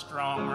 strong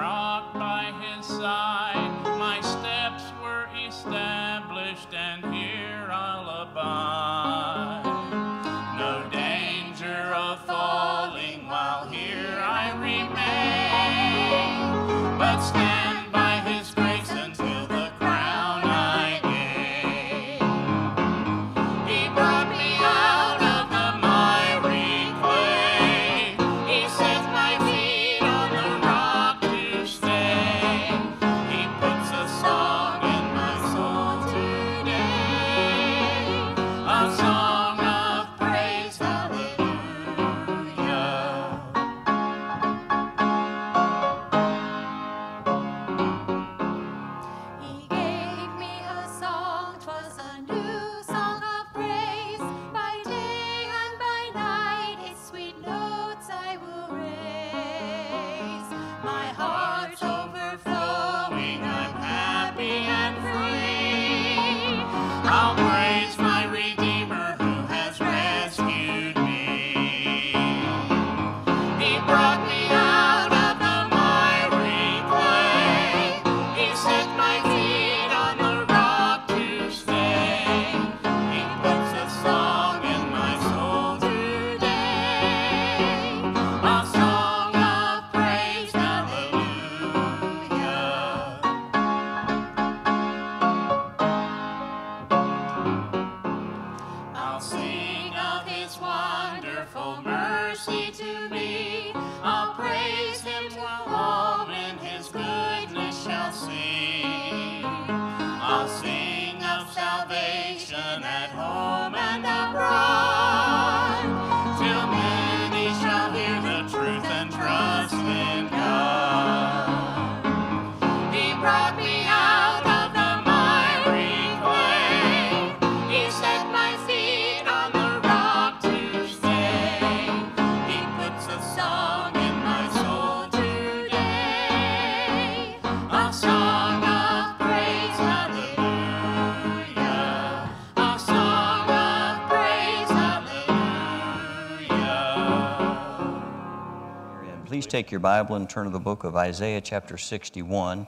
take your Bible and turn to the book of Isaiah, chapter 61.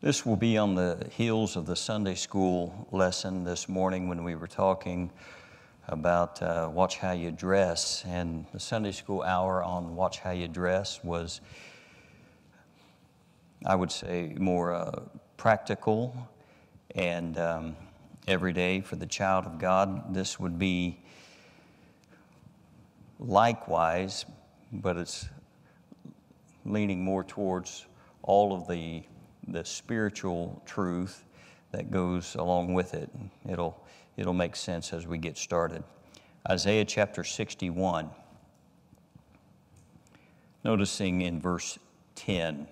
This will be on the heels of the Sunday school lesson this morning when we were talking about uh, watch how you dress. And the Sunday school hour on watch how you dress was, I would say, more uh, practical and um, everyday for the child of God. This would be likewise, but it's leaning more towards all of the, the spiritual truth that goes along with it. It'll, it'll make sense as we get started. Isaiah chapter 61, noticing in verse 10.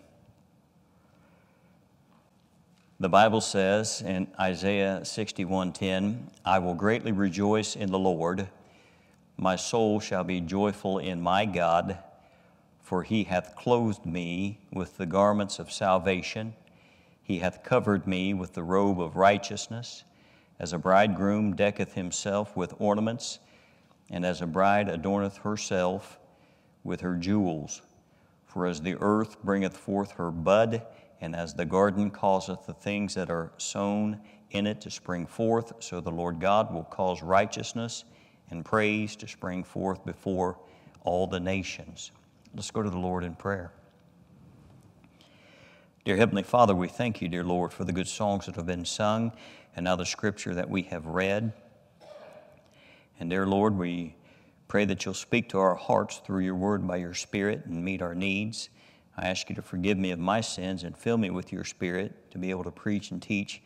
The Bible says in Isaiah 61:10, "I will greatly rejoice in the Lord; my soul shall be joyful in my God, for he hath clothed me with the garments of salvation; he hath covered me with the robe of righteousness, as a bridegroom decketh himself with ornaments, and as a bride adorneth herself with her jewels. For as the earth bringeth forth her bud, and as the garden causeth the things that are sown in it to spring forth, so the Lord God will cause righteousness and praise to spring forth before all the nations. Let's go to the Lord in prayer. Dear Heavenly Father, we thank you, dear Lord, for the good songs that have been sung and now the scripture that we have read. And dear Lord, we pray that you'll speak to our hearts through your word by your Spirit and meet our needs. I ask you to forgive me of my sins and fill me with your Spirit to be able to preach and teach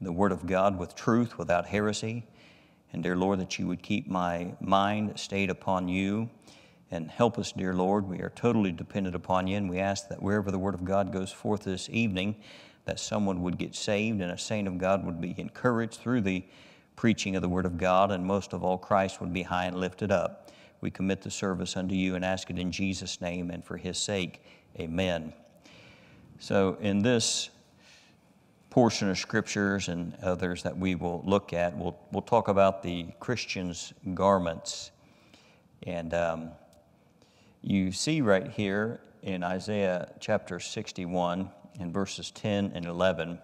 the Word of God with truth, without heresy. And dear Lord, that you would keep my mind stayed upon you and help us, dear Lord. We are totally dependent upon you, and we ask that wherever the Word of God goes forth this evening, that someone would get saved and a saint of God would be encouraged through the preaching of the Word of God, and most of all, Christ would be high and lifted up. We commit the service unto you and ask it in Jesus' name and for his sake. Amen. So, in this portion of scriptures and others that we will look at, we'll, we'll talk about the Christian's garments. And um, you see right here in Isaiah chapter 61, in verses 10 and 11,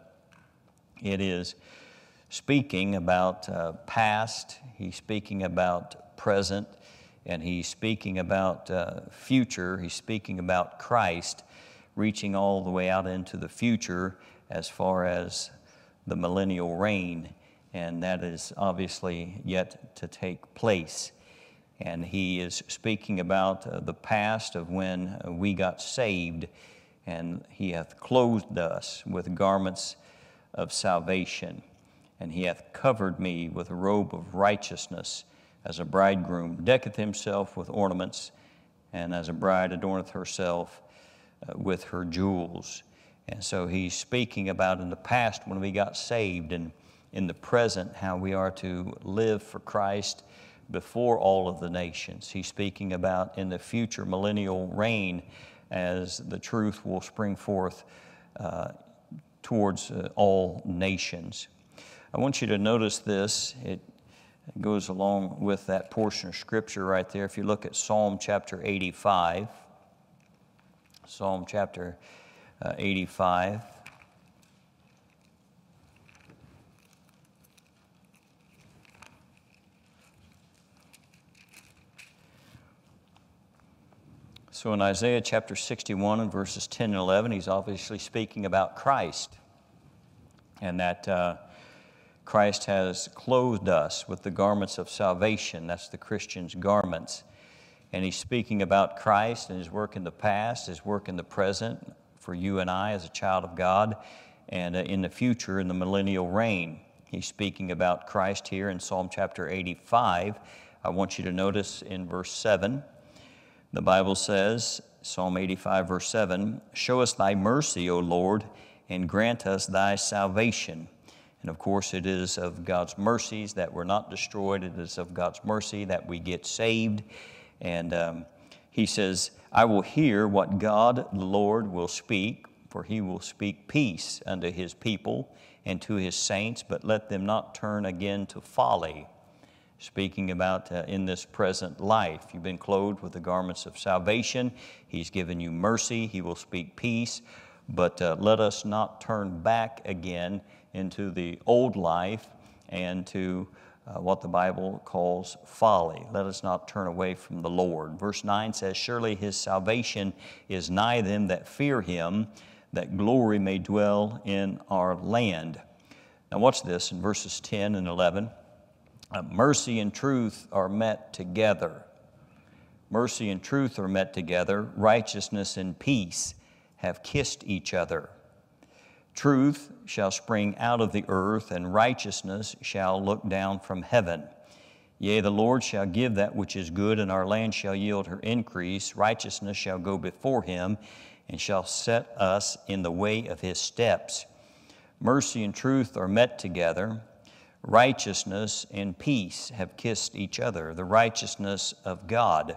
it is speaking about uh, past, he's speaking about present, and he's speaking about uh, future, he's speaking about Christ reaching all the way out into the future as far as the millennial reign, and that is obviously yet to take place. And he is speaking about uh, the past of when uh, we got saved, and he hath clothed us with garments of salvation, and he hath covered me with a robe of righteousness, as a bridegroom decketh himself with ornaments, and as a bride adorneth herself uh, with her jewels. And so he's speaking about in the past when we got saved, and in the present how we are to live for Christ before all of the nations. He's speaking about in the future millennial reign as the truth will spring forth uh, towards uh, all nations. I want you to notice this. It goes along with that portion of Scripture right there. If you look at Psalm chapter 85, Psalm chapter uh, 85. So in Isaiah chapter 61 and verses 10 and 11, he's obviously speaking about Christ and that uh, Christ has clothed us with the garments of salvation. That's the Christian's garments. And he's speaking about Christ and his work in the past, his work in the present for you and I as a child of God, and uh, in the future in the millennial reign. He's speaking about Christ here in Psalm chapter 85. I want you to notice in verse 7 the Bible says, Psalm 85, verse 7 Show us thy mercy, O Lord, and grant us thy salvation. And of course, it is of God's mercies that we're not destroyed. It is of God's mercy that we get saved. And um, he says, I will hear what God the Lord will speak, for he will speak peace unto his people and to his saints, but let them not turn again to folly speaking about uh, in this present life. You've been clothed with the garments of salvation. He's given you mercy. He will speak peace. But uh, let us not turn back again into the old life and to uh, what the Bible calls folly. Let us not turn away from the Lord. Verse 9 says, Surely his salvation is nigh them that fear him, that glory may dwell in our land. Now, watch this in verses 10 and 11. Uh, mercy and truth are met together. Mercy and truth are met together. Righteousness and peace have kissed each other. Truth shall spring out of the earth, and righteousness shall look down from heaven. Yea, the Lord shall give that which is good, and our land shall yield her increase. Righteousness shall go before him, and shall set us in the way of his steps. Mercy and truth are met together righteousness and peace have kissed each other. The righteousness of God,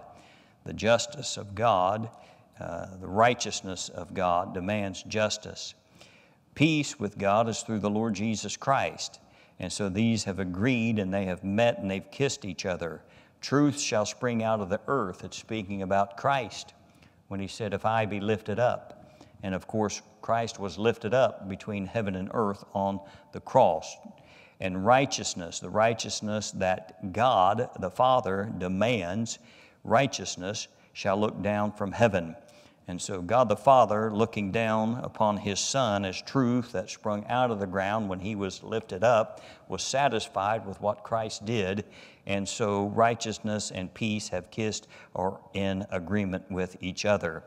the justice of God, uh, the righteousness of God demands justice. Peace with God is through the Lord Jesus Christ. And so these have agreed and they have met and they've kissed each other. Truth shall spring out of the earth. It's speaking about Christ when he said, If I be lifted up. And of course, Christ was lifted up between heaven and earth on the cross and righteousness, the righteousness that God the Father demands, righteousness shall look down from heaven. And so, God the Father, looking down upon His Son as truth that sprung out of the ground when He was lifted up, was satisfied with what Christ did. And so, righteousness and peace have kissed or in agreement with each other.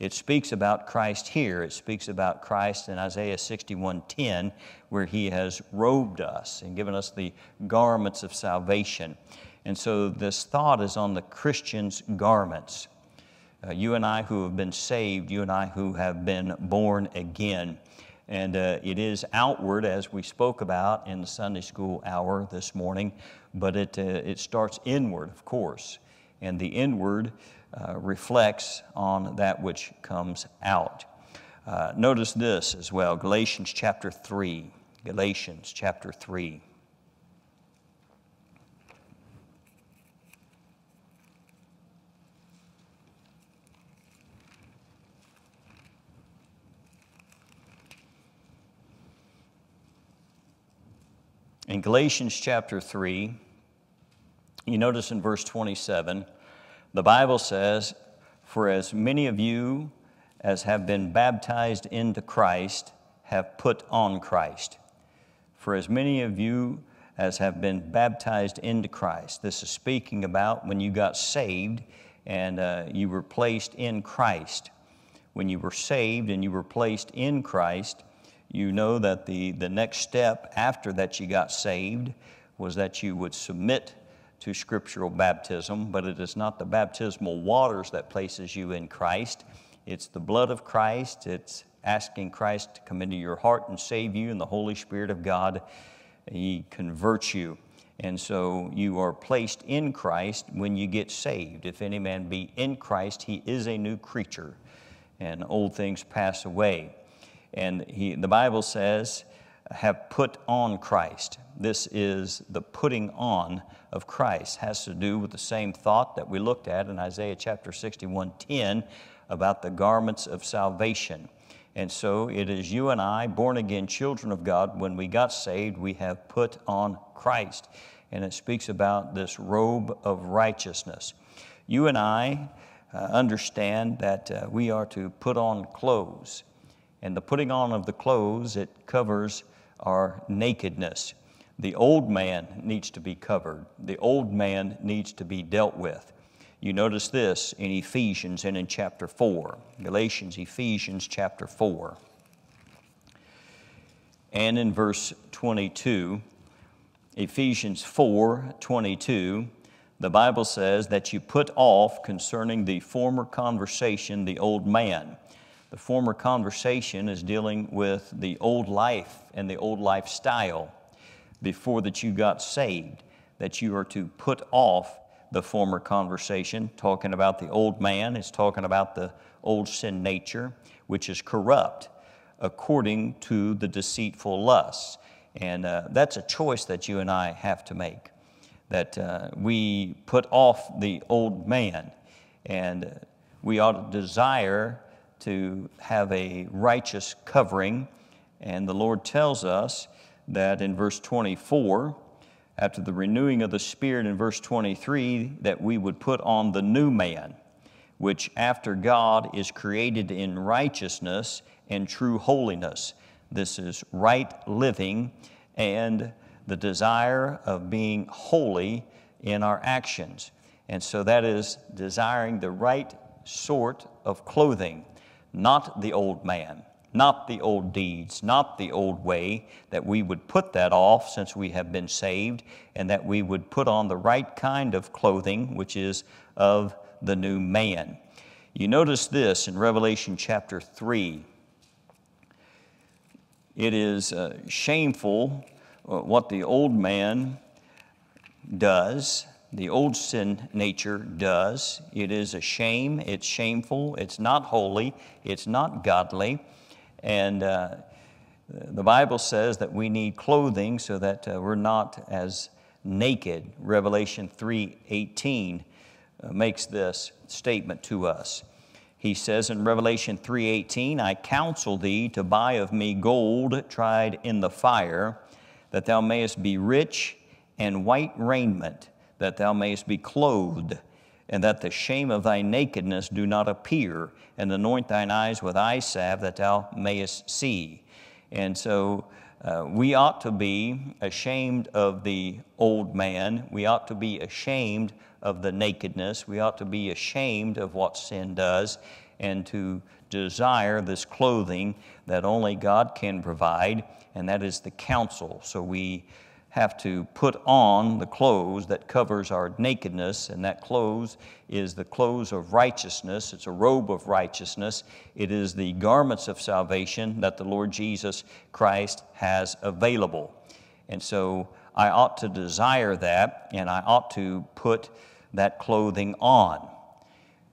It speaks about Christ here. It speaks about Christ in Isaiah 61:10, where He has robed us and given us the garments of salvation. And so this thought is on the Christian's garments. Uh, you and I who have been saved, you and I who have been born again. And uh, it is outward, as we spoke about in the Sunday school hour this morning, but it, uh, it starts inward, of course. And the inward uh, reflects on that which comes out. Uh, notice this as well Galatians chapter 3. Galatians chapter 3. In Galatians chapter 3, you notice in verse 27, the Bible says, For as many of you as have been baptized into Christ have put on Christ. For as many of you as have been baptized into Christ. This is speaking about when you got saved and uh, you were placed in Christ. When you were saved and you were placed in Christ, you know that the, the next step after that you got saved was that you would submit to scriptural baptism, but it is not the baptismal waters that places you in Christ. It's the blood of Christ. It's asking Christ to come into your heart and save you, and the Holy Spirit of God, He converts you. And so you are placed in Christ when you get saved. If any man be in Christ, he is a new creature, and old things pass away. And he, the Bible says, have put on Christ. This is the putting on of Christ. Has to do with the same thought that we looked at in Isaiah chapter 61:10 about the garments of salvation. And so it is you and I, born again children of God, when we got saved, we have put on Christ. And it speaks about this robe of righteousness. You and I uh, understand that uh, we are to put on clothes. And the putting on of the clothes, it covers our nakedness. The old man needs to be covered, the old man needs to be dealt with. You notice this in Ephesians and in chapter 4. Galatians, Ephesians chapter 4. And in verse 22, Ephesians 4 22, the Bible says that you put off concerning the former conversation the old man. The former conversation is dealing with the old life and the old lifestyle before that you got saved, that you are to put off the former conversation, talking about the old man, it's talking about the old sin nature, which is corrupt according to the deceitful lusts. And uh, that's a choice that you and I have to make. That uh, we put off the old man and we ought to desire to have a righteous covering. And the Lord tells us that in verse 24, after the renewing of the Spirit in verse 23, that we would put on the new man, which after God is created in righteousness and true holiness. This is right living and the desire of being holy in our actions. And so that is desiring the right sort of clothing, not the old man not the old deeds, not the old way, that we would put that off since we have been saved, and that we would put on the right kind of clothing, which is of the new man. You notice this in Revelation chapter 3. It is uh, shameful uh, what the old man does, the old sin nature does. It is a shame, it's shameful, it's not holy, it's not godly. And uh, the Bible says that we need clothing so that uh, we're not as naked. Revelation 3:18 uh, makes this statement to us. He says in Revelation 3:18, "I counsel thee to buy of me gold tried in the fire, that thou mayest be rich, and white raiment, that thou mayest be clothed." and that the shame of thy nakedness do not appear, and anoint thine eyes with eye salve that thou mayest see. And so uh, we ought to be ashamed of the old man. We ought to be ashamed of the nakedness. We ought to be ashamed of what sin does and to desire this clothing that only God can provide, and that is the counsel. So we have to put on the clothes that covers our nakedness, and that clothes is the clothes of righteousness. It's a robe of righteousness. It is the garments of salvation that the Lord Jesus Christ has available. And so I ought to desire that, and I ought to put that clothing on.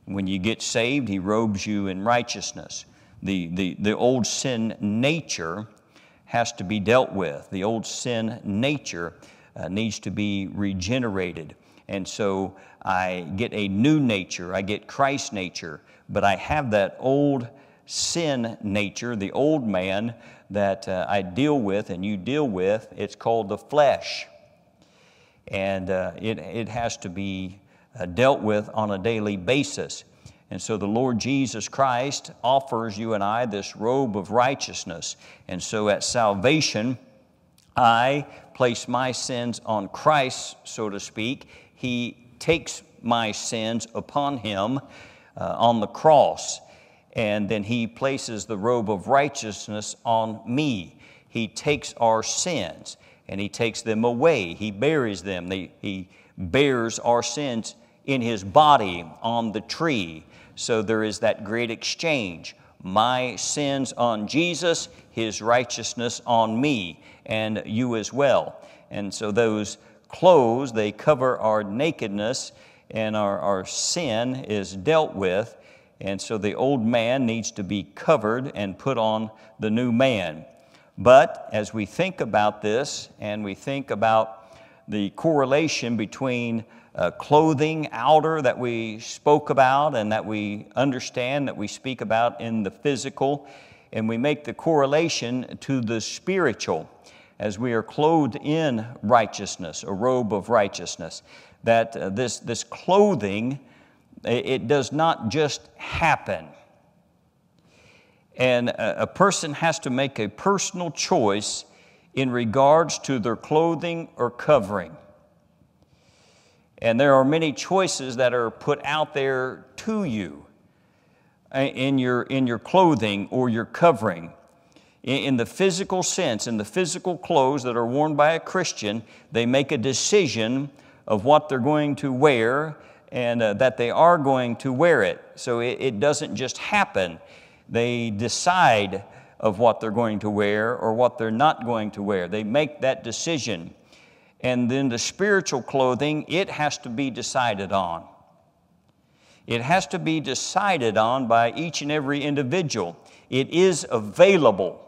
When you get saved, He robes you in righteousness. The, the, the old sin nature has to be dealt with. The old sin nature uh, needs to be regenerated. And so I get a new nature, I get Christ nature, but I have that old sin nature, the old man that uh, I deal with and you deal with. It's called the flesh. And uh, it, it has to be uh, dealt with on a daily basis. And so the Lord Jesus Christ offers you and I this robe of righteousness. And so at salvation, I place my sins on Christ, so to speak. He takes my sins upon Him uh, on the cross. And then He places the robe of righteousness on me. He takes our sins and He takes them away. He buries them. He bears our sins in His body on the tree. So there is that great exchange. My sins on Jesus, his righteousness on me, and you as well. And so those clothes, they cover our nakedness, and our, our sin is dealt with. And so the old man needs to be covered and put on the new man. But as we think about this and we think about the correlation between uh, clothing, outer, that we spoke about and that we understand, that we speak about in the physical, and we make the correlation to the spiritual as we are clothed in righteousness, a robe of righteousness, that uh, this, this clothing, it does not just happen. And a, a person has to make a personal choice in regards to their clothing or covering. And there are many choices that are put out there to you uh, in your, in your clothing or your covering. In, the physical sense, in the physical clothes that are worn by a Christian, they make a decision of what they're going to wear and uh, that they are going to wear it. So it, it doesn't just happen. They decide of what they're going to wear or what they're not going to wear. They make that decision. And then the spiritual clothing, it has to be decided on. It has to be decided on by each and every individual. It is available.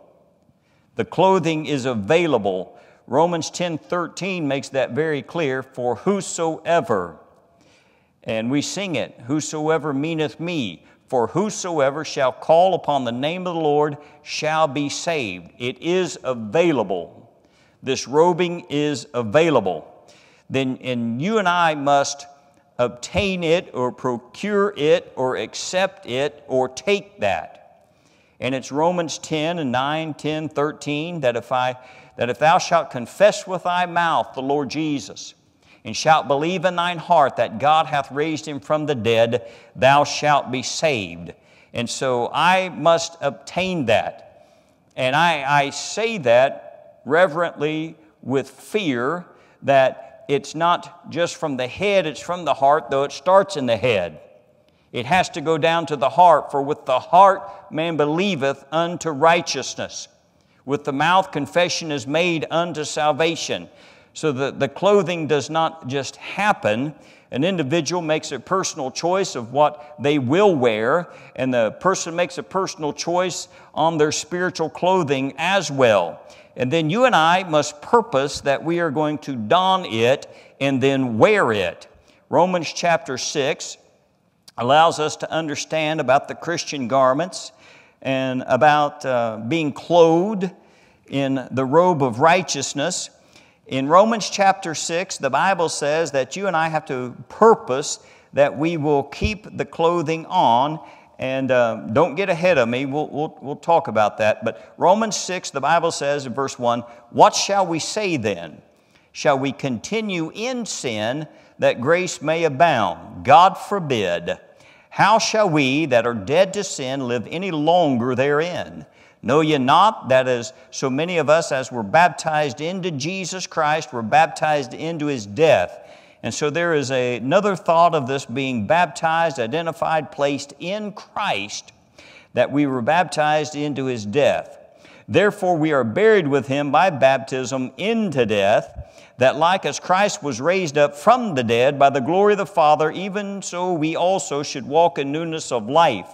The clothing is available. Romans 10 13 makes that very clear for whosoever, and we sing it, whosoever meaneth me, for whosoever shall call upon the name of the Lord shall be saved. It is available. This robing is available. Then, and you and I must obtain it or procure it or accept it or take that. And it's Romans 10 and 9, 10, 13 that if, I, that if thou shalt confess with thy mouth the Lord Jesus, and shalt believe in thine heart that God hath raised him from the dead, thou shalt be saved. And so I must obtain that. And I, I say that reverently with fear that it's not just from the head, it's from the heart, though it starts in the head. It has to go down to the heart, for with the heart man believeth unto righteousness. With the mouth confession is made unto salvation. So the, the clothing does not just happen. An individual makes a personal choice of what they will wear, and the person makes a personal choice on their spiritual clothing as well. And then you and I must purpose that we are going to don it and then wear it. Romans chapter 6 allows us to understand about the Christian garments and about uh, being clothed in the robe of righteousness. In Romans chapter 6, the Bible says that you and I have to purpose that we will keep the clothing on. And uh, don't get ahead of me, we'll, we'll, we'll talk about that. But Romans 6, the Bible says in verse 1 What shall we say then? Shall we continue in sin that grace may abound? God forbid. How shall we that are dead to sin live any longer therein? Know ye not that as so many of us as were baptized into Jesus Christ were baptized into his death? And so there is a, another thought of this being baptized, identified, placed in Christ, that we were baptized into his death. Therefore, we are buried with him by baptism into death, that like as Christ was raised up from the dead by the glory of the Father, even so we also should walk in newness of life.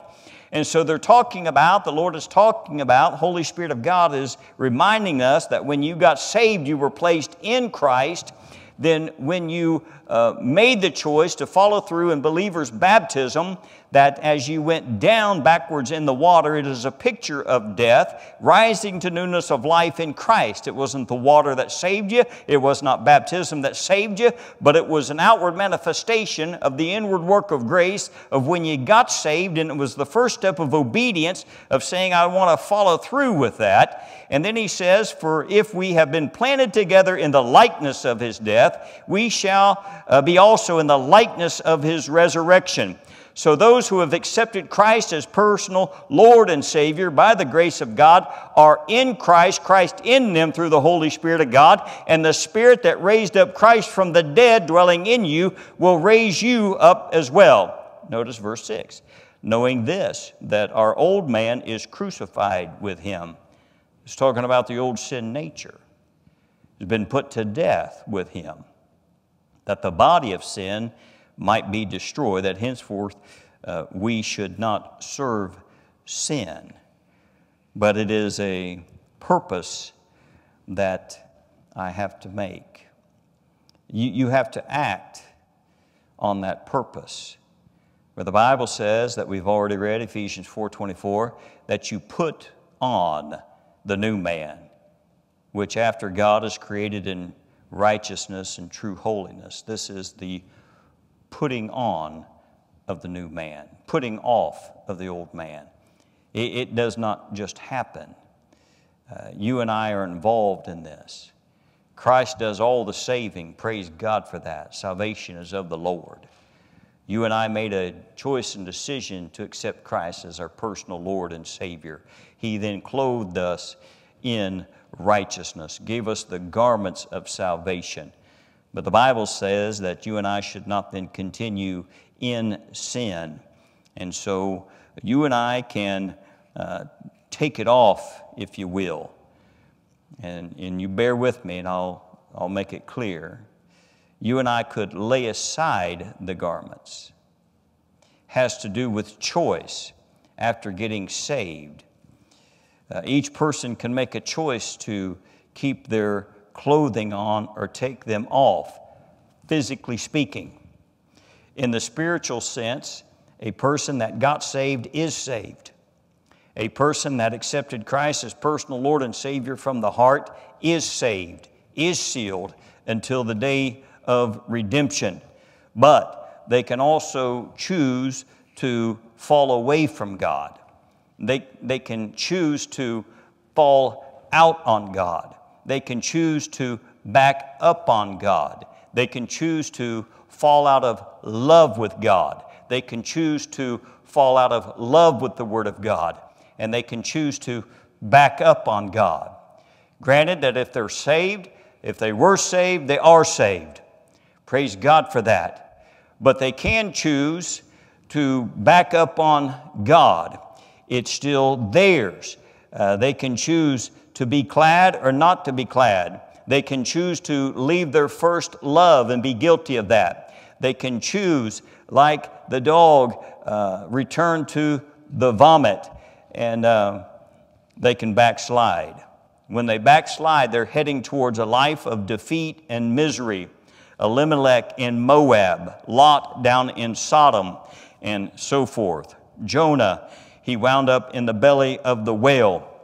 And so they're talking about, the Lord is talking about, Holy Spirit of God is reminding us that when you got saved, you were placed in Christ. Then, when you uh, made the choice to follow through in believer's baptism, that as you went down backwards in the water, it is a picture of death, rising to newness of life in Christ. It wasn't the water that saved you, it was not baptism that saved you, but it was an outward manifestation of the inward work of grace of when you got saved, and it was the first step of obedience of saying, I want to follow through with that. And then he says, For if we have been planted together in the likeness of his death, we shall uh, be also in the likeness of his resurrection. So, those who have accepted Christ as personal Lord and Savior by the grace of God are in Christ, Christ in them through the Holy Spirit of God, and the Spirit that raised up Christ from the dead dwelling in you will raise you up as well. Notice verse 6 knowing this, that our old man is crucified with him. It's talking about the old sin nature. Has been put to death with him, that the body of sin might be destroyed, that henceforth uh, we should not serve sin. But it is a purpose that I have to make. You, you have to act on that purpose. Where the Bible says that we've already read, Ephesians 4.24, that you put on the new man, which after God is created in righteousness and true holiness. This is the putting on of the new man, putting off of the old man. It, it does not just happen. Uh, you and I are involved in this. Christ does all the saving. Praise God for that. Salvation is of the Lord. You and I made a choice and decision to accept Christ as our personal Lord and Savior. He then clothed us in righteousness, gave us the garments of salvation. But the Bible says that you and I should not then continue in sin. And so you and I can uh, take it off, if you will. And, and you bear with me, and I'll, I'll make it clear you and I could lay aside the garments has to do with choice after getting saved. Uh, each person can make a choice to keep their clothing on or take them off, physically speaking. In the spiritual sense, a person that got saved is saved. A person that accepted Christ as personal Lord and Savior from the heart is saved, is sealed until the day of redemption. But they can also choose to fall away from God. They, they can choose to fall out on God. They can choose to back up on God. They can choose to fall out of love with God. They can choose to fall out of love with the Word of God. And they can choose to back up on God. Granted that if they're saved, if they were saved, they are saved. Praise God for that. But they can choose to back up on God. It's still theirs. Uh, they can choose to be clad or not to be clad. They can choose to leave their first love and be guilty of that. They can choose, like the dog, uh, return to the vomit and uh, they can backslide. When they backslide, they're heading towards a life of defeat and misery. Elimelech in Moab, Lot down in Sodom, and so forth. Jonah, he wound up in the belly of the whale.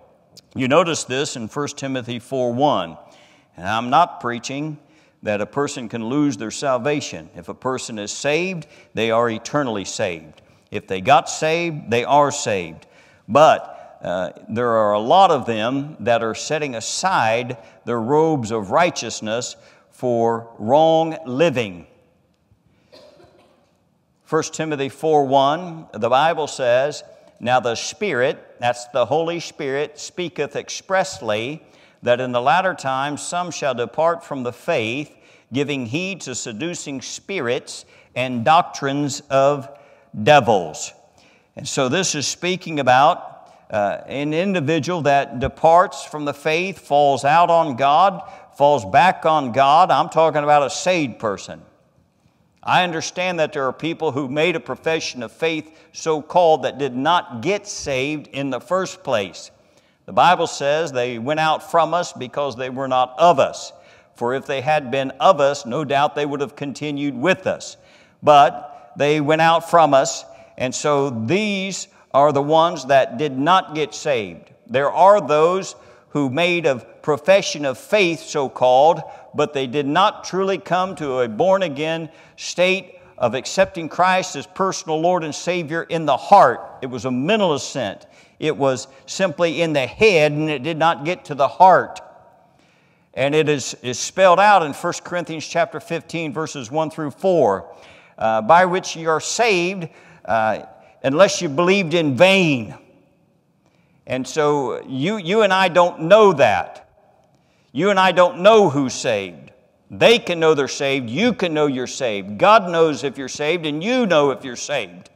You notice this in 1 Timothy 4 1. And I'm not preaching that a person can lose their salvation. If a person is saved, they are eternally saved. If they got saved, they are saved. But uh, there are a lot of them that are setting aside their robes of righteousness for wrong living. 1 Timothy 4 1, the Bible says, Now the Spirit, that's the Holy Spirit, speaketh expressly that in the latter times some shall depart from the faith, giving heed to seducing spirits and doctrines of devils. And so this is speaking about uh, an individual that departs from the faith, falls out on God, falls back on God. I'm talking about a saved person. I understand that there are people who made a profession of faith, so called, that did not get saved in the first place. The Bible says they went out from us because they were not of us. For if they had been of us, no doubt they would have continued with us. But they went out from us, and so these are the ones that did not get saved. There are those who made a profession of faith, so called, but they did not truly come to a born again state of accepting Christ as personal Lord and Savior in the heart. It was a mental assent. It was simply in the head and it did not get to the heart. And it is, is spelled out in 1 Corinthians chapter 15, verses 1 through 4, uh, by which you are saved uh, unless you believed in vain. And so you, you and I don't know that. You and I don't know who's saved. They can know they're saved. You can know you're saved. God knows if you're saved, and you know if you're saved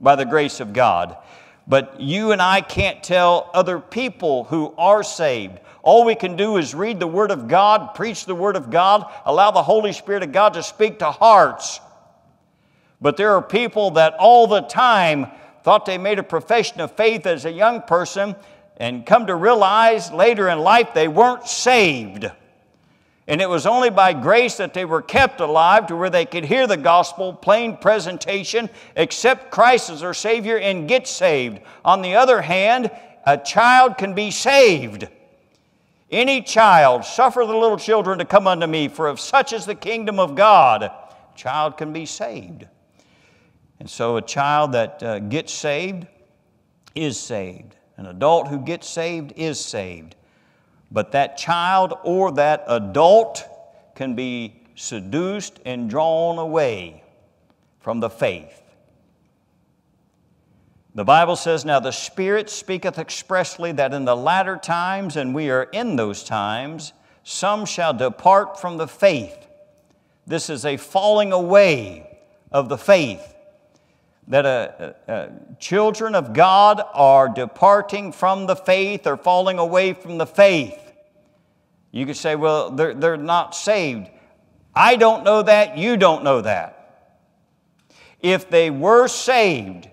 by the grace of God. But you and I can't tell other people who are saved. All we can do is read the Word of God, preach the Word of God, allow the Holy Spirit of God to speak to hearts. But there are people that all the time thought they made a profession of faith as a young person and come to realize later in life they weren't saved. And it was only by grace that they were kept alive to where they could hear the gospel, plain presentation, accept Christ as their Savior, and get saved. On the other hand, a child can be saved. Any child, suffer the little children to come unto me, for of such is the kingdom of God. A child can be saved. And so a child that uh, gets saved is saved. An adult who gets saved is saved. But that child or that adult can be seduced and drawn away from the faith. The Bible says, Now the Spirit speaketh expressly that in the latter times, and we are in those times, some shall depart from the faith. This is a falling away of the faith. That uh, uh, children of God are departing from the faith or falling away from the faith. You could say, well, they're, they're not saved. I don't know that, you don't know that. If they were saved,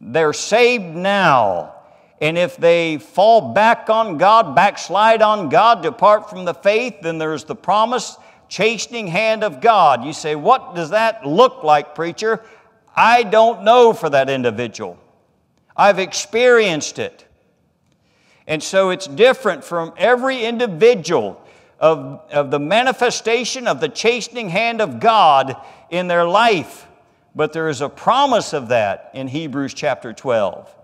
they're saved now. And if they fall back on God, backslide on God, depart from the faith, then there's the promised chastening hand of God. You say, What does that look like, preacher? I don't know for that individual. I've experienced it. And so it's different from every individual of, of the manifestation of the chastening hand of God in their life. But there is a promise of that in Hebrews chapter 12.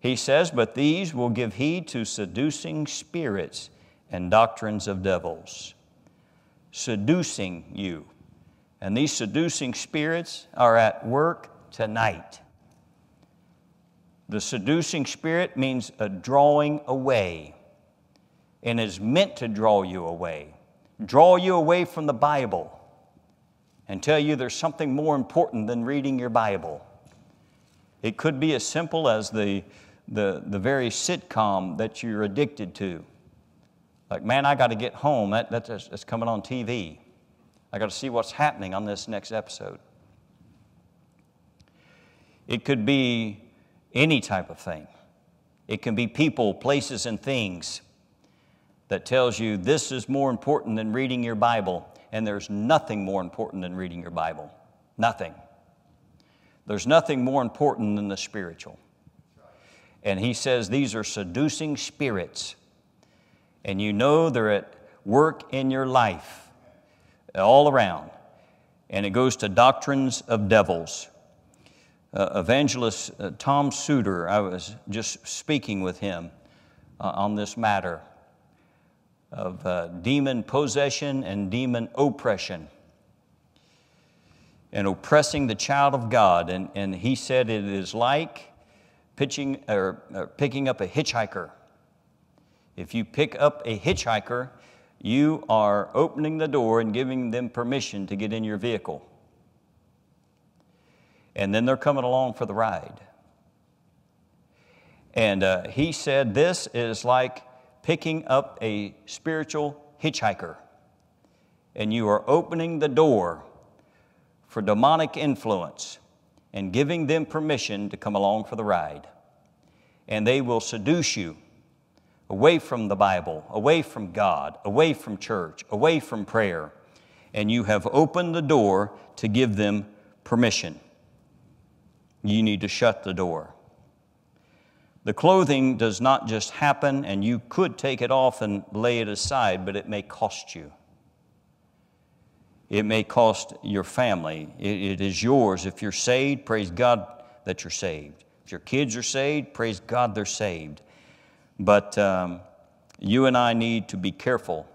He says, But these will give heed to seducing spirits and doctrines of devils. Seducing you. And these seducing spirits are at work tonight. The seducing spirit means a drawing away and is meant to draw you away, draw you away from the Bible and tell you there's something more important than reading your Bible. It could be as simple as the, the, the very sitcom that you're addicted to. Like, man, I got to get home. That, that's, that's coming on TV. I got to see what's happening on this next episode. It could be any type of thing. It can be people, places, and things that tells you this is more important than reading your Bible, and there's nothing more important than reading your Bible. Nothing. There's nothing more important than the spiritual. And he says these are seducing spirits, and you know they're at work in your life all around. And it goes to doctrines of devils uh, evangelist uh, Tom Suter, I was just speaking with him uh, on this matter of uh, demon possession and demon oppression and oppressing the child of God. And, and he said it is like pitching, or, or picking up a hitchhiker. If you pick up a hitchhiker, you are opening the door and giving them permission to get in your vehicle and then they're coming along for the ride. And uh, he said, This is like picking up a spiritual hitchhiker, and you are opening the door for demonic influence and giving them permission to come along for the ride. And they will seduce you away from the Bible, away from God, away from church, away from prayer. And you have opened the door to give them permission you need to shut the door. The clothing does not just happen, and you could take it off and lay it aside, but it may cost you. It may cost your family. it, it is yours. If you're saved, praise God that you're saved. If your kids are saved, praise God they're saved. But um, you and I need to be careful.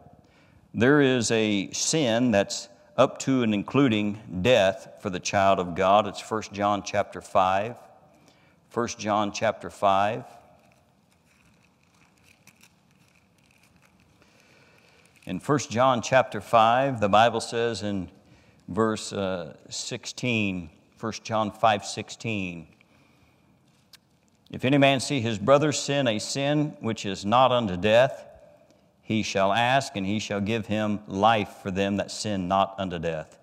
There is a sin that's up to and including death for the child of God. It's 1 John chapter 5. 1 John chapter 5. In 1 John chapter 5, the Bible says in verse uh, 16, 1 John 5 16, if any man see his brother sin a sin which is not unto death, he shall ask, and he shall give him life for them that sin not unto death.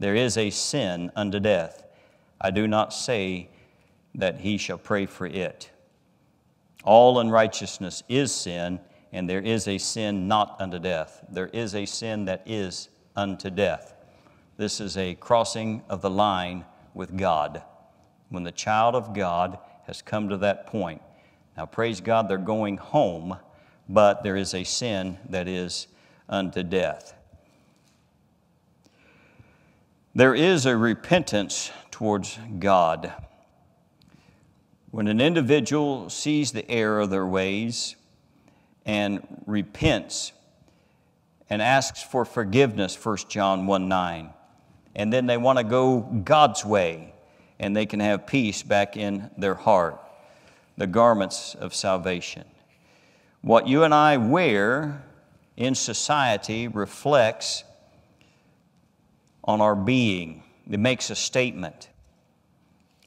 There is a sin unto death. I do not say that he shall pray for it. All unrighteousness is sin, and there is a sin not unto death. There is a sin that is unto death. This is a crossing of the line with God. When the child of God has come to that point. Now, praise God, they're going home, but there is a sin that is unto death. There is a repentance towards God. When an individual sees the error of their ways and repents and asks for forgiveness, 1 John 1 9, and then they want to go God's way and they can have peace back in their heart, the garments of salvation. What you and I wear in society reflects on our being, it makes a statement.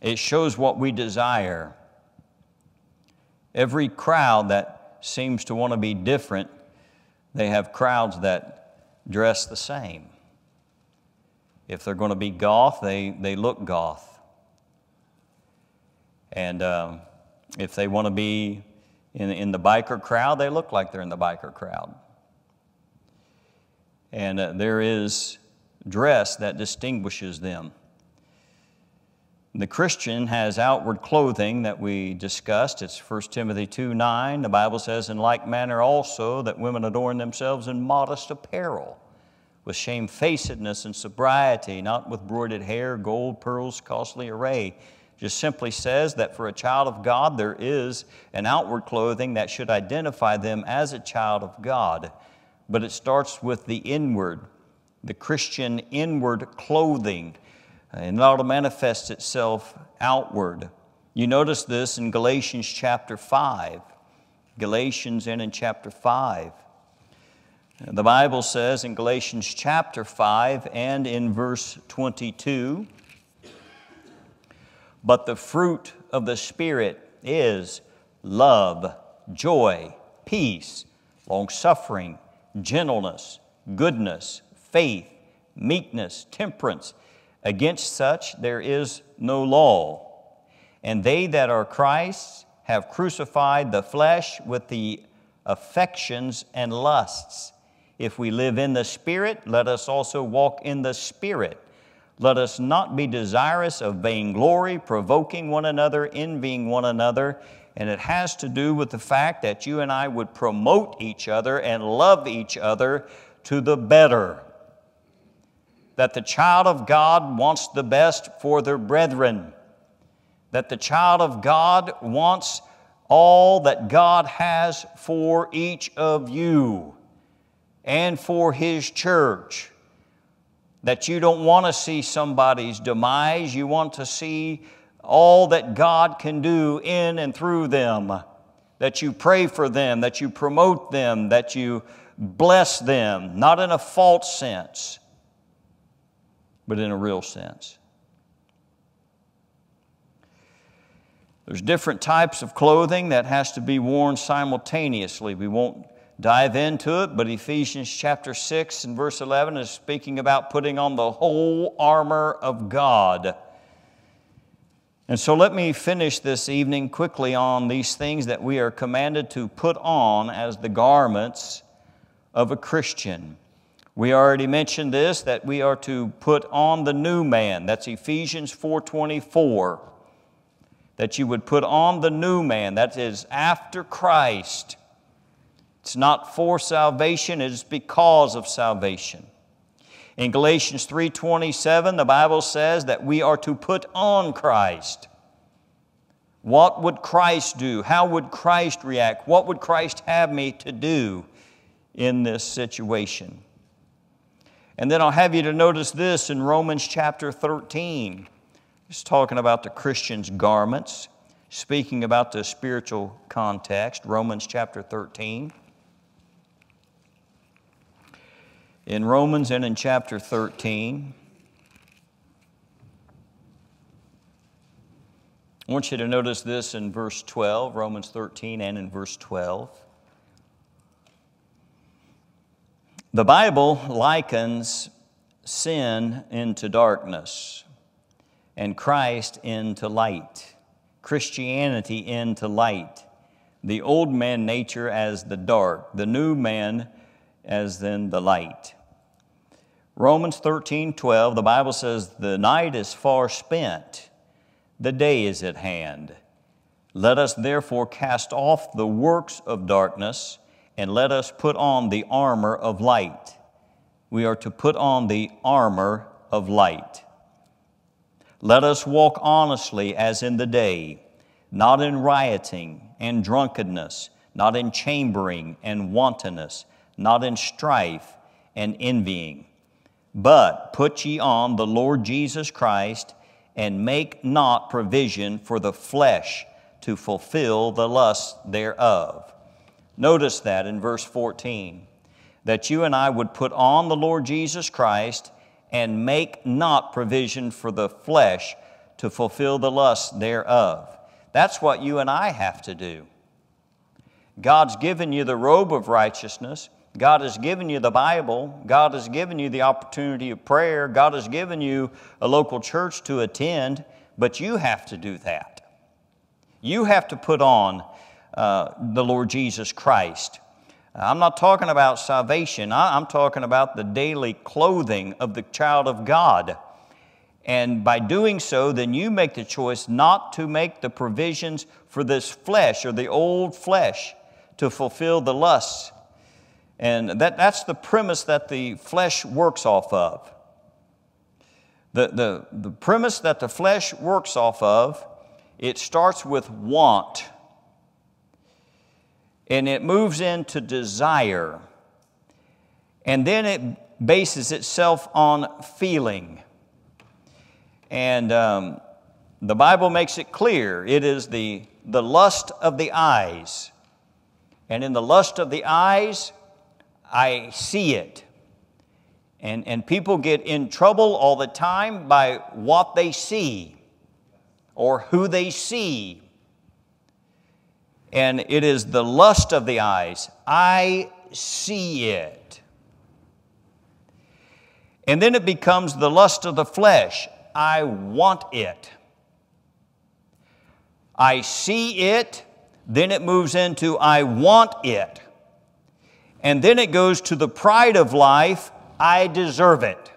It shows what we desire. Every crowd that seems to want to be different, they have crowds that dress the same. If they're going to be goth, they, they look goth. And um, if they want to be in, in the biker crowd, they look like they're in the biker crowd. And uh, there is dress that distinguishes them. The Christian has outward clothing that we discussed. It's 1 Timothy 2 9. The Bible says, In like manner also, that women adorn themselves in modest apparel, with shamefacedness and sobriety, not with broidered hair, gold, pearls, costly array. Just simply says that for a child of God, there is an outward clothing that should identify them as a child of God. But it starts with the inward, the Christian inward clothing and it ought to manifest itself outward. You notice this in Galatians chapter 5. Galatians and in chapter 5. The Bible says in Galatians chapter 5 and in verse 22 But the fruit of the Spirit is love, joy, peace, long suffering, gentleness, goodness, faith, meekness, temperance. Against such there is no law. And they that are Christ's have crucified the flesh with the affections and lusts. If we live in the Spirit, let us also walk in the Spirit. Let us not be desirous of vainglory, provoking one another, envying one another. And it has to do with the fact that you and I would promote each other and love each other to the better that the child of God wants the best for their brethren, that the child of God wants all that God has for each of you and for His church. That you don't want to see somebody's demise, you want to see all that God can do in and through them. That you pray for them, that you promote them, that you bless them, not in a false sense but in a real sense. There's different types of clothing that has to be worn simultaneously. We won't dive into it, but Ephesians chapter 6 and verse 11 is speaking about putting on the whole armor of God. And so let me finish this evening quickly on these things that we are commanded to put on as the garments of a Christian. We already mentioned this that we are to put on the new man. That's Ephesians 4:24. That you would put on the new man, that is after Christ. It's not for salvation, it is because of salvation. In Galatians 3:27, the Bible says that we are to put on Christ. What would Christ do? How would Christ react? What would Christ have me to do in this situation? And then I'll have you to notice this in Romans chapter 13. It's talking about the Christian's garments, speaking about the spiritual context. Romans chapter 13. In Romans and in chapter 13, I want you to notice this in verse 12, Romans 13 and in verse 12. The Bible likens sin into darkness and Christ into light, Christianity into light. the old man nature as the dark, the new man as then the light. Romans 13, 12, the Bible says, The night is far spent, the day is at hand. Let us therefore cast off the works of darkness, and let us put on the armor of light. We are to put on the armor of light. Let us walk honestly as in the day, not in rioting and drunkenness, not in chambering and wantonness, not in strife and envying. But put ye on the Lord Jesus Christ, and make not provision for the flesh to fulfill the lust thereof. Notice that in verse 14, that you and I would put on the Lord Jesus Christ and make not provision for the flesh to fulfill the lust thereof. That's what you and I have to do. God's given you the robe of righteousness. God has given you the Bible. God has given you the opportunity of prayer. God has given you a local church to attend, but you have to do that. You have to put on uh, the Lord Jesus Christ. I'm not talking about salvation, I'm talking about the daily clothing of the child of God. And by doing so, then you make the choice not to make the provisions for this flesh or the old flesh to fulfill the lusts. And that, that's the premise that the flesh works off of. The, the, the premise that the flesh works off of, it starts with want and it moves into desire. And then it bases itself on feeling. And um, the Bible makes it clear it is the, the lust of the eyes. And in the lust of the eyes, I see it. And, and people get in trouble all the time by what they see or who they see and it is the lust of the eyes. I see it. And then it becomes the lust of the flesh. I want it. I see it, then it moves into I want it. And then it goes to the pride of life I deserve it.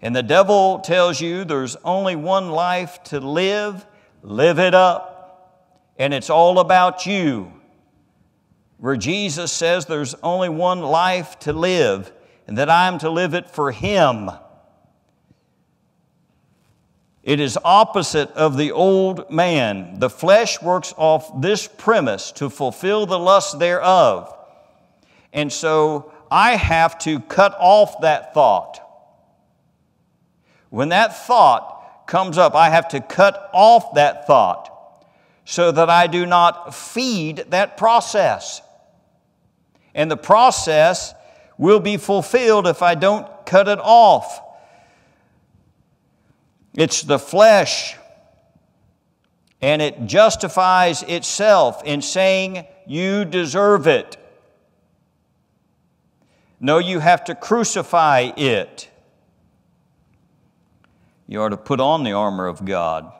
And the devil tells you there's only one life to live, live it up and it's all about you. Where Jesus says there's only one life to live, and that I'm to live it for Him. It is opposite of the old man. The flesh works off this premise to fulfill the lust thereof. And so I have to cut off that thought. When that thought comes up, I have to cut off that thought so that I do not feed that process. And the process will be fulfilled if I don't cut it off. It's the flesh, and it justifies itself in saying, You deserve it. No, you have to crucify it. You are to put on the armor of God.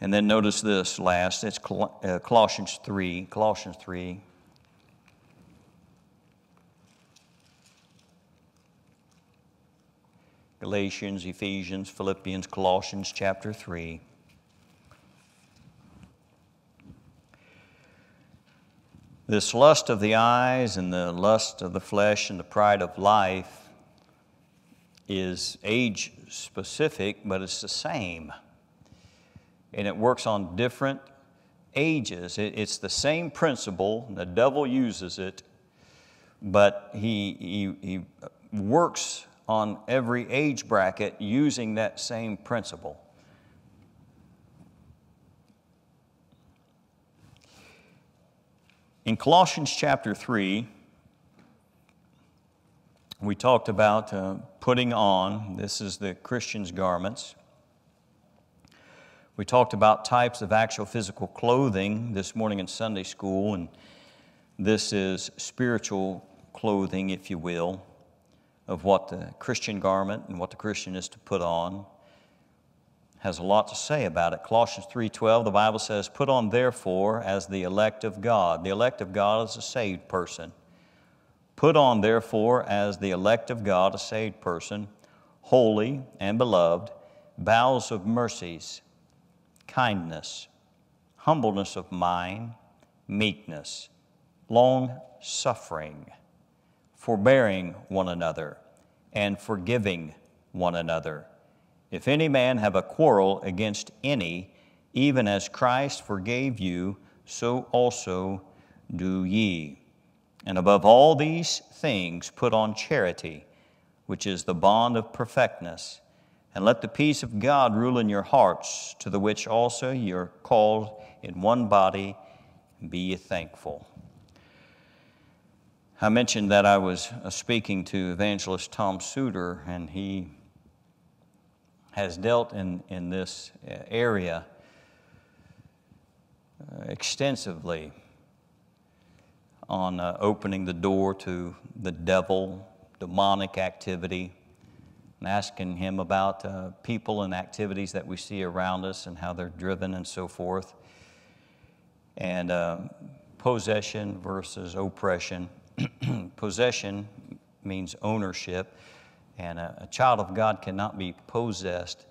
And then notice this last. It's uh, Colossians 3. Colossians 3. Galatians, Ephesians, Philippians, Colossians chapter 3. This lust of the eyes and the lust of the flesh and the pride of life is age specific, but it's the same and it works on different ages. It's the same principle, the devil uses it, but he, he, he works on every age bracket using that same principle. In Colossians chapter 3, we talked about uh, putting on, this is the Christian's garments. We talked about types of actual physical clothing this morning in Sunday school, and this is spiritual clothing, if you will, of what the Christian garment and what the Christian is to put on. has a lot to say about it. Colossians 3:12, the Bible says, "Put on therefore as the elect of God." The elect of God is a saved person. Put on therefore as the elect of God, a saved person, holy and beloved, bowels of mercies, kindness, humbleness of mind, meekness, long suffering, forbearing one another, and forgiving one another. If any man have a quarrel against any, even as Christ forgave you, so also do ye. And above all these things, put on charity, which is the bond of perfectness and let the peace of God rule in your hearts, to the which also you're called in one body, be ye thankful. I mentioned that I was uh, speaking to evangelist Tom Suter, and he has dealt in, in this uh, area uh, extensively on uh, opening the door to the devil, demonic activity, and asking him about uh, people and activities that we see around us and how they're driven and so forth. And uh, possession versus oppression. possession means ownership, and a, a, child of God cannot be possessed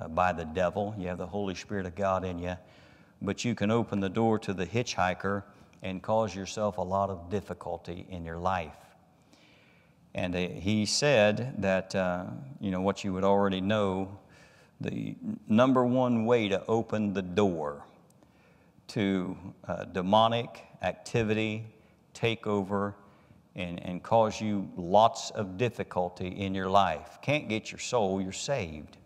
uh, by the devil. You have the Holy Spirit of God in you, but you can open the door to the hitchhiker and cause yourself a lot of difficulty in your life. And uh, he said that, uh, you know, what you would already know the number one way to open the door to uh, demonic activity, take over, and, and cause you lots of difficulty in your life, can't get your soul, you're saved,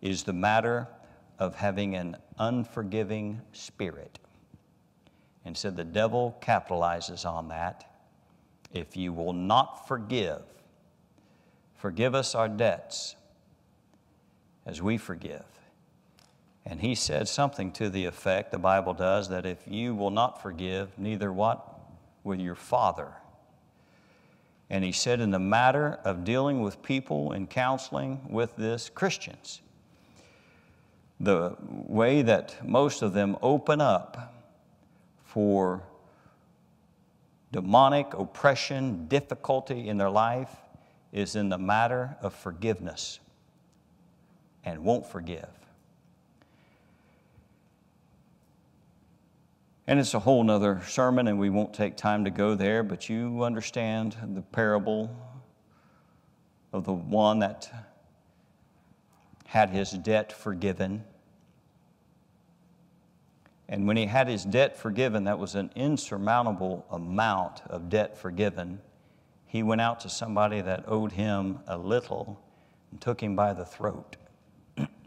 is the matter of having an unforgiving spirit. And said the devil capitalizes on that if you will not forgive, forgive us our debts as we forgive. And he said something to the effect, the Bible does, that if you will not forgive, neither what? Will your Father. And he said, in the matter of dealing with people and counseling with this, Christians, the way that most of them open up for demonic oppression, difficulty in their life is in the matter of forgiveness and won't forgive. And it's a whole nother sermon, and we won't take time to go there, but you understand the parable of the one that had his debt forgiven and when he had his debt forgiven, that was an insurmountable amount of debt forgiven. He went out to somebody that owed him a little and took him by the throat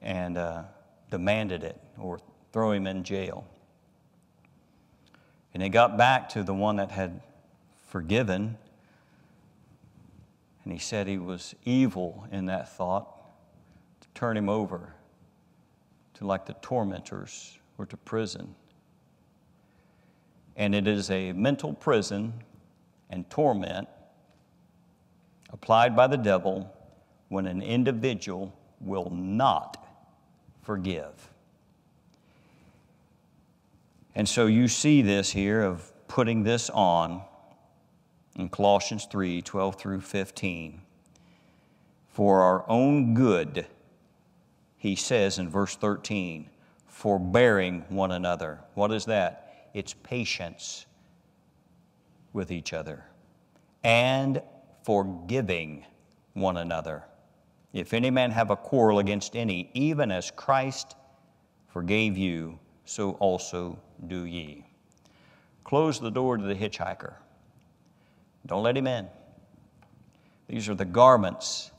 and uh, demanded it or throw him in jail. And he got back to the one that had forgiven, and he said he was evil in that thought to turn him over to like the tormentors or to prison. And it is a mental prison and torment applied by the devil when an individual will not forgive. And so you see this here of putting this on in Colossians 3 12 through 15. For our own good he says in verse 13, forbearing one another. What is that? It's patience with each other and forgiving one another. If any man have a quarrel against any, even as Christ forgave you, so also do ye. Close the door to the hitchhiker. Don't let him in. These are the garments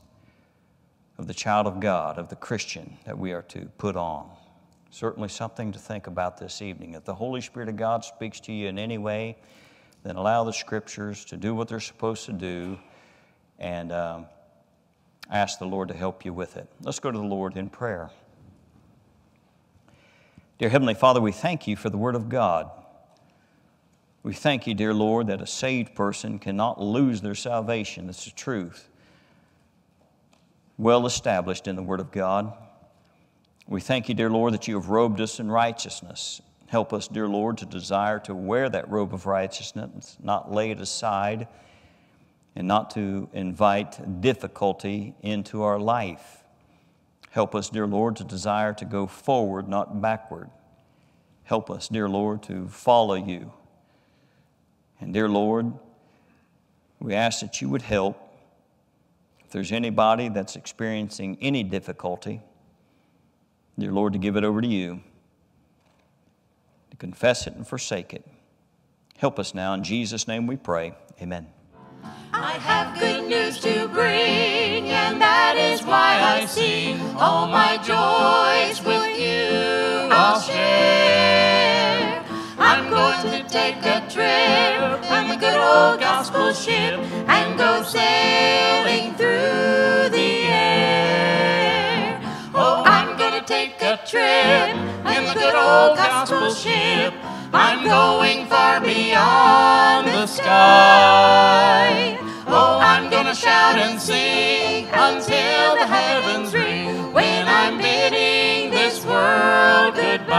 of the child of God, of the Christian that we are to put on. Certainly something to think about this evening. If the Holy Spirit of God speaks to you in any way, then allow the Scriptures to do what they're supposed to do and um, ask the Lord to help you with it. Let's go to the Lord in prayer. Dear Heavenly Father, we thank you for the Word of God. We thank you, dear Lord, that a saved person cannot lose their salvation. That's the truth. well established in the Word of God. We thank you, dear Lord, that you have robed us in righteousness. Help us, dear Lord, to desire to wear that robe of righteousness, not lay it aside, and not to invite difficulty into our life. Help us, dear Lord, to desire to go forward, not backward. Help us, dear Lord, to follow you. And, dear Lord, we ask that you would help. If there's anybody that's experiencing any difficulty, dear Lord, to give it over to you, to confess it and forsake it. Help us now. In Jesus' name we pray. Amen. I have good news to and that is why I sing. All my joys with you I'll share. I'm going to take a trip on the good old gospel ship and go sailing through the air. Oh, I'm gonna take a trip in the good old gospel ship. I'm going far beyond the sky. Gonna shout and sing until the heavens ring when I'm bidding this world goodbye.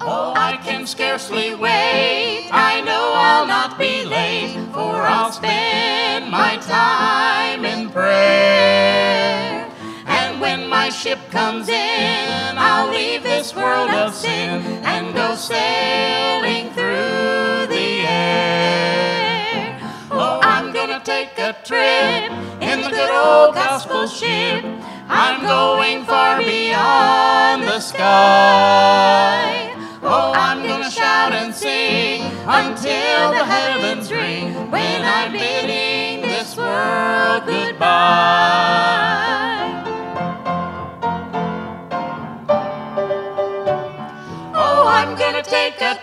Oh, I can scarcely wait. I know I'll not be late, for I'll spend my time in prayer. And when my ship comes in, I'll leave this world of sin and go sailing through the air. Oh, I'm gonna take a trip in the good old gospel ship. I'm going far beyond the sky. Oh, I'm gonna shout and sing until the heavens ring when I'm bidding this world goodbye.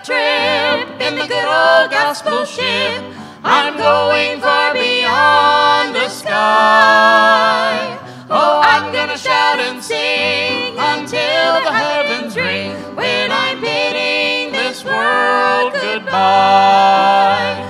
Trip in the good old gospel ship. I'm going far beyond the sky. Oh, I'm gonna shout and sing until the heavens ring when I'm bidding this world goodbye.